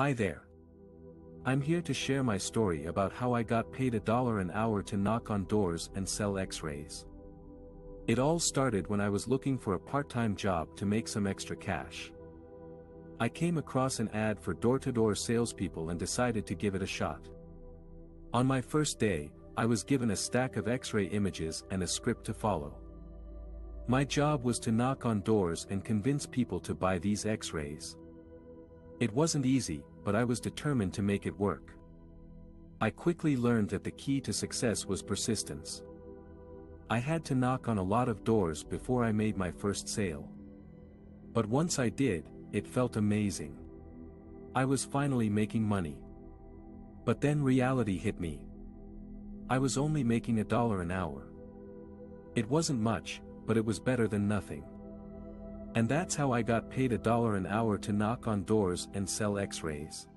Hi there. I'm here to share my story about how I got paid a dollar an hour to knock on doors and sell x-rays. It all started when I was looking for a part-time job to make some extra cash. I came across an ad for door-to-door salespeople and decided to give it a shot. On my first day, I was given a stack of x-ray images and a script to follow. My job was to knock on doors and convince people to buy these x-rays. It wasn't easy, but I was determined to make it work. I quickly learned that the key to success was persistence. I had to knock on a lot of doors before I made my first sale. But once I did, it felt amazing. I was finally making money. But then reality hit me. I was only making a dollar an hour. It wasn't much, but it was better than nothing. And that's how I got paid a dollar an hour to knock on doors and sell x-rays.